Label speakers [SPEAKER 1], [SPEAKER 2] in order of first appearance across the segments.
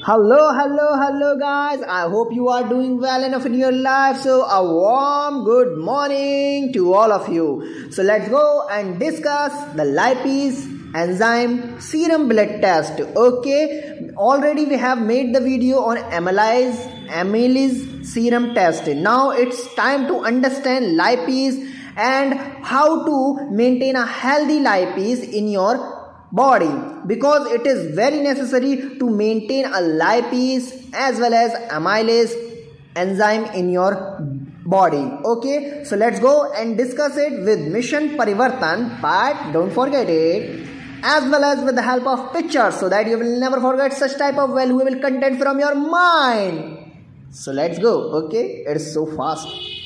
[SPEAKER 1] Hello, hello, hello, guys. I hope you are doing well enough in your life. So, a warm good morning to all of you. So, let's go and discuss the lipase enzyme serum blood test. Okay, already we have made the video on amylase amylase serum test. Now, it's time to understand lipase and how to maintain a healthy lipase in your body because it is very necessary to maintain a lipase as well as amylase enzyme in your body. Okay? So let's go and discuss it with mission parivartan but don't forget it as well as with the help of pictures so that you will never forget such type of valuable content from your mind. So let's go. Okay? It's so fast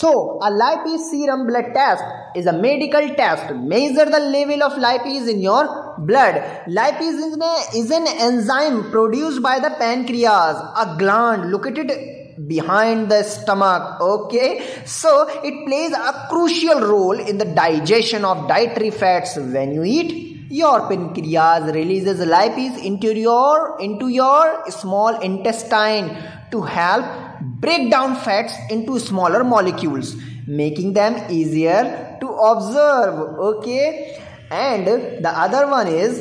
[SPEAKER 1] so, a lipase serum blood test is a medical test. Measure the level of lipase in your blood. Lipase is an enzyme produced by the pancreas, a gland located behind the stomach. Okay, so it plays a crucial role in the digestion of dietary fats when you eat. Your pancreas releases lipase into your into your small intestine to help break down fats into smaller molecules making them easier to observe okay? And the other one is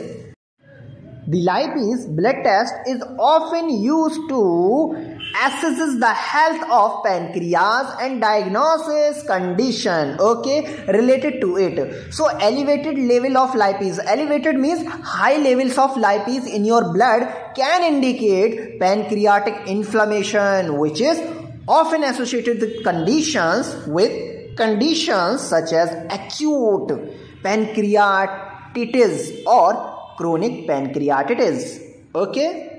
[SPEAKER 1] the lipase blood test is often used to assesses the health of pancreas and diagnosis condition okay related to it. So elevated level of lipase. Elevated means high levels of lipase in your blood can indicate pancreatic inflammation which is often associated with conditions with conditions such as acute pancreatitis or chronic pancreatitis okay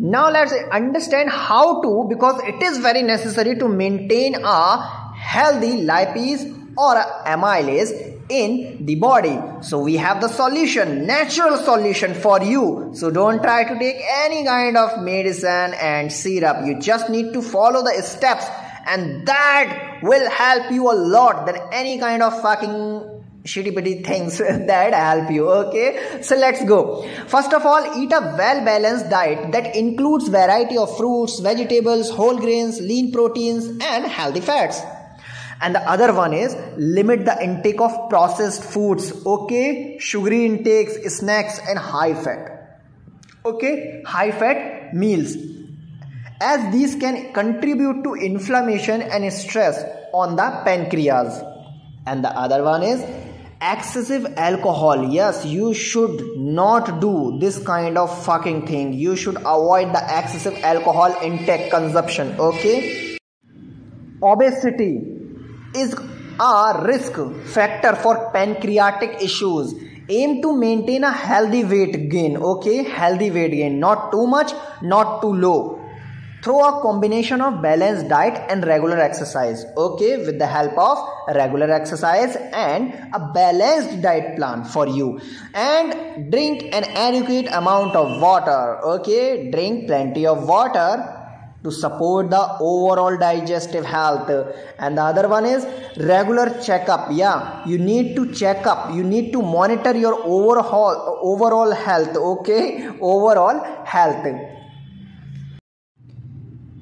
[SPEAKER 1] now let's understand how to because it is very necessary to maintain a healthy lipase or amylase in the body. So we have the solution, natural solution for you. So don't try to take any kind of medicine and syrup. You just need to follow the steps and that will help you a lot than any kind of fucking shitty bitty things that help you. Okay? So let's go. First of all eat a well balanced diet that includes variety of fruits vegetables whole grains lean proteins and healthy fats. And the other one is limit the intake of processed foods. Okay? Sugary intakes snacks and high fat. Okay? High fat meals. As these can contribute to inflammation and stress on the pancreas. And the other one is excessive alcohol. Yes you should not do this kind of fucking thing. You should avoid the excessive alcohol intake consumption okay? Obesity is a risk factor for pancreatic issues. Aim to maintain a healthy weight gain okay? Healthy weight gain. Not too much not too low through a combination of balanced diet and regular exercise okay with the help of regular exercise and a balanced diet plan for you. And drink an adequate amount of water okay? Drink plenty of water to support the overall digestive health. And the other one is regular checkup yeah? You need to check up. You need to monitor your overall overall health okay? Overall health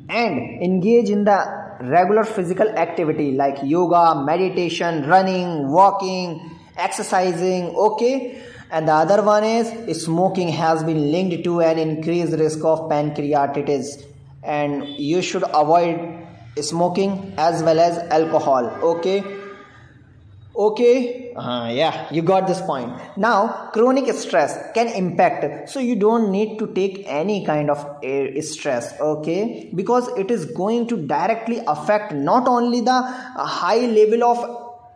[SPEAKER 1] and engage in the regular physical activity like yoga meditation running walking exercising okay? And the other one is smoking has been linked to an increased risk of pancreatitis. And you should avoid smoking as well as alcohol okay okay? Uh, yeah. You got this point. Now chronic stress can impact. So you don't need to take any kind of stress okay? Because it is going to directly affect not only the high level of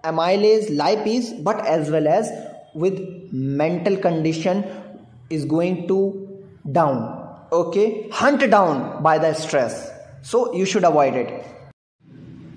[SPEAKER 1] amylase lipase but as well as with mental condition is going to down okay? Hunt down by the stress. So you should avoid it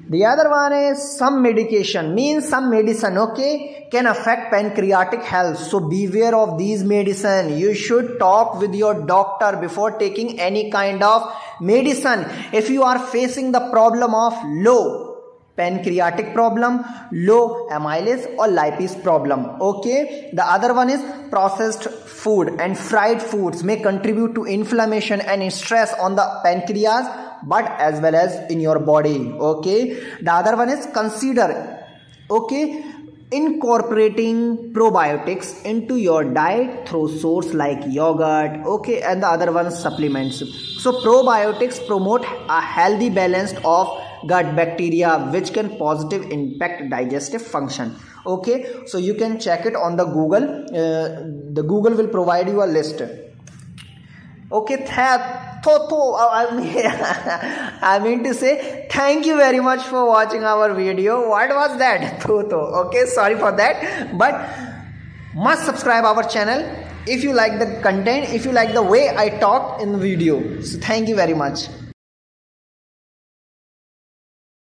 [SPEAKER 1] the other one is some medication. Means some medicine okay can affect pancreatic health. So beware of these medicine. You should talk with your doctor before taking any kind of medicine. If you are facing the problem of low pancreatic problem low amylase or lipase problem okay the other one is processed food and fried foods may contribute to inflammation and stress on the pancreas but as well as in your body okay the other one is consider okay incorporating probiotics into your diet through source like yogurt okay and the other one supplements so probiotics promote a healthy balance of gut bacteria which can positive impact digestive function okay so you can check it on the google uh, the google will provide you a list okay mean, I mean to say thank you very much for watching our video. What was that? Toto. Okay, sorry for that. But must subscribe our channel if you like the content, if you like the way I talk in the video. So thank you very much.